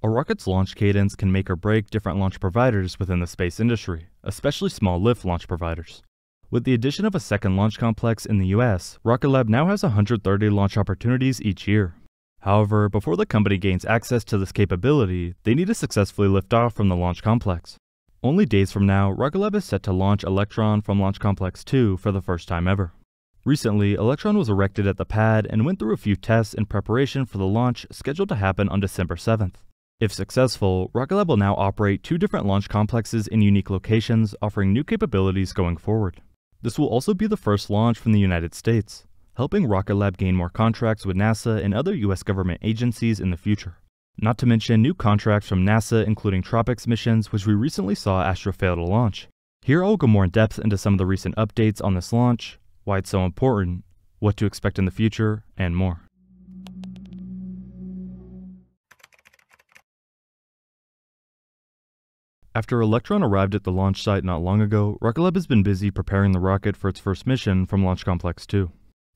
A rocket's launch cadence can make or break different launch providers within the space industry, especially small lift launch providers. With the addition of a second launch complex in the US, Rocket Lab now has 130 launch opportunities each year. However, before the company gains access to this capability, they need to successfully lift off from the launch complex. Only days from now, Rocket Lab is set to launch Electron from Launch Complex 2 for the first time ever. Recently, Electron was erected at the pad and went through a few tests in preparation for the launch scheduled to happen on December 7th. If successful, Rocket Lab will now operate two different launch complexes in unique locations, offering new capabilities going forward. This will also be the first launch from the United States, helping Rocket Lab gain more contracts with NASA and other US government agencies in the future. Not to mention new contracts from NASA including TROPICS missions, which we recently saw Astra fail to launch. Here I'll go more in depth into some of the recent updates on this launch, why it's so important, what to expect in the future, and more. After Electron arrived at the launch site not long ago, Rocket Lab has been busy preparing the rocket for its first mission from Launch Complex 2.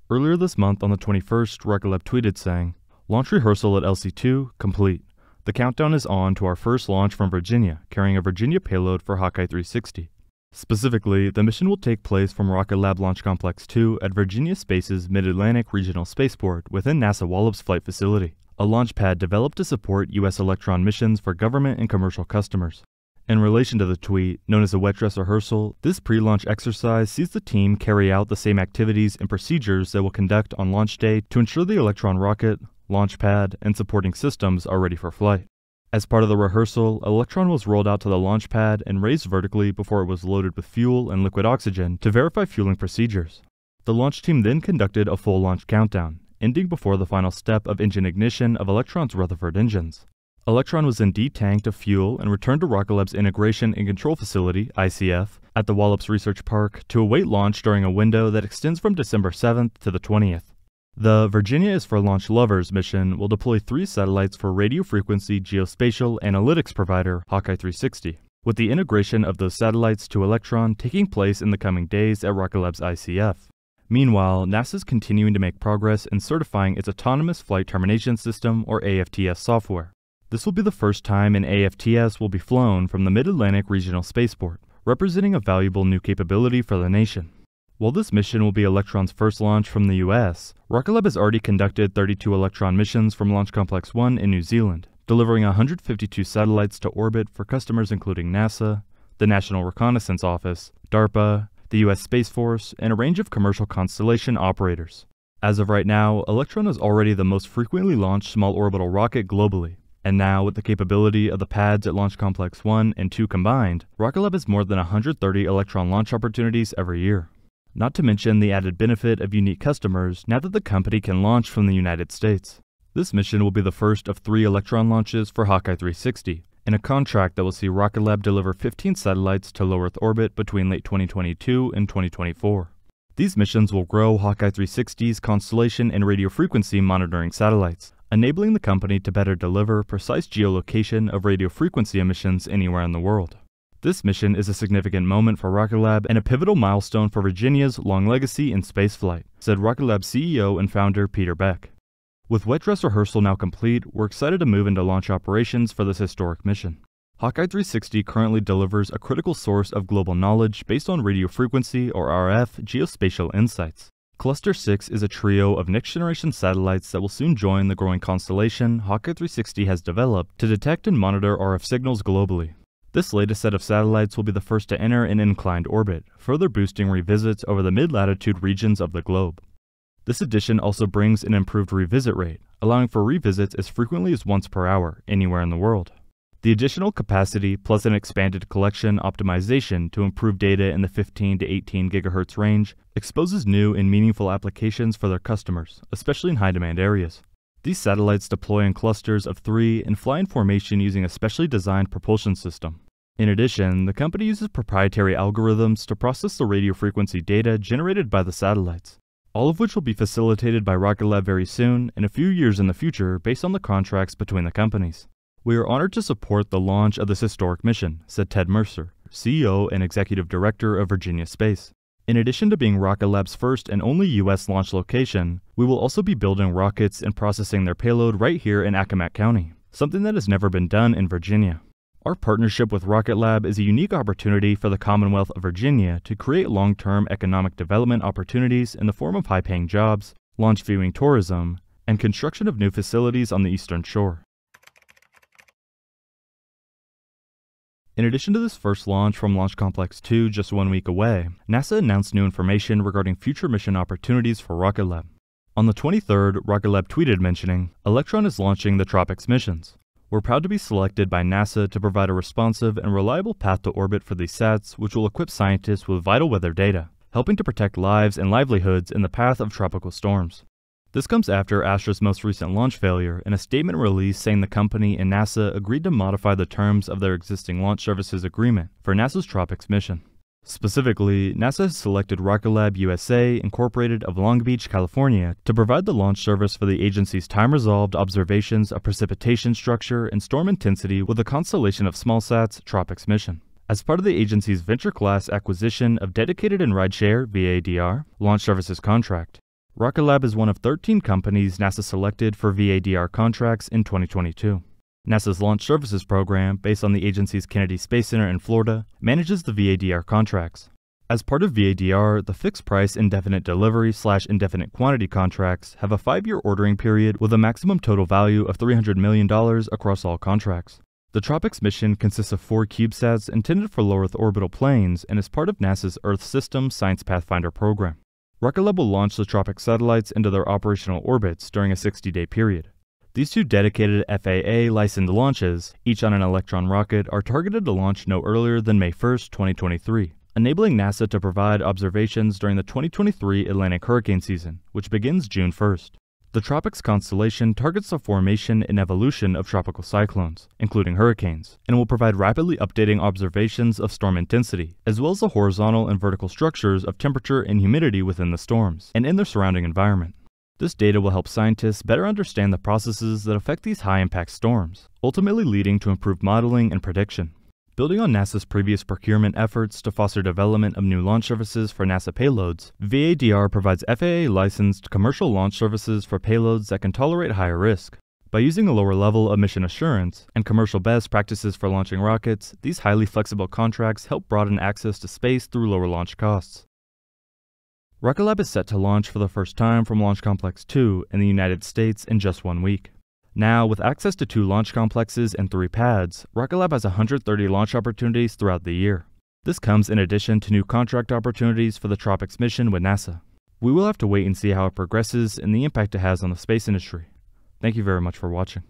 Earlier this month, on the 21st, Rocket Lab tweeted saying, Launch rehearsal at LC2 complete. The countdown is on to our first launch from Virginia, carrying a Virginia payload for Hawkeye 360. Specifically, the mission will take place from Rocket Lab Launch Complex 2 at Virginia Space's Mid Atlantic Regional Spaceport within NASA Wallops Flight Facility, a launch pad developed to support U.S. Electron missions for government and commercial customers. In relation to the tweet, known as a wet dress rehearsal, this pre-launch exercise sees the team carry out the same activities and procedures they will conduct on launch day to ensure the Electron rocket, launch pad, and supporting systems are ready for flight. As part of the rehearsal, Electron was rolled out to the launch pad and raised vertically before it was loaded with fuel and liquid oxygen to verify fueling procedures. The launch team then conducted a full launch countdown, ending before the final step of engine ignition of Electron's Rutherford engines. Electron was then detanked of fuel and returned to Rocket Lab's Integration and Control Facility, ICF, at the Wallops Research Park to await launch during a window that extends from December 7th to the 20th. The Virginia is for Launch Lovers mission will deploy three satellites for radio frequency geospatial analytics provider Hawkeye 360, with the integration of those satellites to Electron taking place in the coming days at Rocket Lab's ICF. Meanwhile, NASA is continuing to make progress in certifying its Autonomous Flight Termination System, or AFTS software. This will be the first time an AFTS will be flown from the Mid-Atlantic Regional Spaceport, representing a valuable new capability for the nation. While this mission will be Electron's first launch from the US, Rocket Lab has already conducted 32 Electron missions from Launch Complex 1 in New Zealand, delivering 152 satellites to orbit for customers including NASA, the National Reconnaissance Office, DARPA, the US Space Force, and a range of commercial constellation operators. As of right now, Electron is already the most frequently launched small orbital rocket globally, and now, with the capability of the pads at Launch Complex 1 and 2 combined, Rocket Lab has more than 130 Electron launch opportunities every year. Not to mention the added benefit of unique customers now that the company can launch from the United States. This mission will be the first of three Electron launches for Hawkeye 360, in a contract that will see Rocket Lab deliver 15 satellites to low Earth orbit between late 2022 and 2024. These missions will grow Hawkeye 360's constellation and radio frequency monitoring satellites, enabling the company to better deliver precise geolocation of radio frequency emissions anywhere in the world. This mission is a significant moment for Rocket Lab and a pivotal milestone for Virginia's long legacy in spaceflight, said Rocket Lab CEO and founder Peter Beck. With wet dress rehearsal now complete, we're excited to move into launch operations for this historic mission. Hawkeye 360 currently delivers a critical source of global knowledge based on radio frequency or RF geospatial insights. Cluster 6 is a trio of next-generation satellites that will soon join the growing constellation Hawkeye 360 has developed to detect and monitor RF signals globally. This latest set of satellites will be the first to enter an inclined orbit, further boosting revisits over the mid-latitude regions of the globe. This addition also brings an improved revisit rate, allowing for revisits as frequently as once per hour, anywhere in the world. The additional capacity plus an expanded collection optimization to improve data in the 15 to 18 GHz range exposes new and meaningful applications for their customers, especially in high demand areas. These satellites deploy in clusters of three and fly in formation using a specially designed propulsion system. In addition, the company uses proprietary algorithms to process the radio frequency data generated by the satellites, all of which will be facilitated by Rocket Lab very soon and a few years in the future based on the contracts between the companies. We are honored to support the launch of this historic mission, said Ted Mercer, CEO and Executive Director of Virginia Space. In addition to being Rocket Lab's first and only U.S. launch location, we will also be building rockets and processing their payload right here in Accomack County. something that has never been done in Virginia. Our partnership with Rocket Lab is a unique opportunity for the Commonwealth of Virginia to create long term economic development opportunities in the form of high paying jobs, launch viewing tourism, and construction of new facilities on the Eastern Shore. In addition to this first launch from Launch Complex 2 just one week away, NASA announced new information regarding future mission opportunities for Rocket Lab. On the 23rd, Rocket Lab tweeted mentioning, Electron is launching the TROPICS missions. We're proud to be selected by NASA to provide a responsive and reliable path to orbit for these sats, which will equip scientists with vital weather data, helping to protect lives and livelihoods in the path of tropical storms. This comes after Astra's most recent launch failure in a statement released saying the company and NASA agreed to modify the terms of their existing launch services agreement for NASA's TROPICS mission. Specifically, NASA has selected Rocket Lab USA Incorporated of Long Beach, California to provide the launch service for the agency's time-resolved observations of precipitation structure and storm intensity with a constellation of smallsats TROPICS mission. As part of the agency's venture-class acquisition of Dedicated and Rideshare VADR launch services contract, Rocket Lab is one of 13 companies NASA selected for VADR contracts in 2022. NASA's Launch Services Program, based on the agency's Kennedy Space Center in Florida, manages the VADR contracts. As part of VADR, the fixed price indefinite delivery slash indefinite quantity contracts have a five year ordering period with a maximum total value of $300 million across all contracts. The TROPICS mission consists of four CubeSats intended for low Earth orbital planes and is part of NASA's Earth Systems Science Pathfinder program. Rocket Lab will launch the TROPICS satellites into their operational orbits during a 60 day period. These two dedicated FAA licensed launches, each on an Electron rocket, are targeted to launch no earlier than May 1, 2023, enabling NASA to provide observations during the 2023 Atlantic hurricane season, which begins June 1st. The TROPICS constellation targets the formation and evolution of tropical cyclones, including hurricanes, and will provide rapidly updating observations of storm intensity, as well as the horizontal and vertical structures of temperature and humidity within the storms and in their surrounding environment. This data will help scientists better understand the processes that affect these high impact storms, ultimately leading to improved modeling and prediction. Building on NASA's previous procurement efforts to foster development of new launch services for NASA payloads, VADR provides FAA licensed commercial launch services for payloads that can tolerate higher risk. By using a lower level of mission assurance and commercial best practices for launching rockets, these highly flexible contracts help broaden access to space through lower launch costs. Rocket Lab is set to launch for the first time from Launch Complex 2 in the United States in just one week. Now, with access to two launch complexes and three pads, Rocket Lab has 130 launch opportunities throughout the year. This comes in addition to new contract opportunities for the TROPICS mission with NASA. We will have to wait and see how it progresses and the impact it has on the space industry. Thank you very much for watching.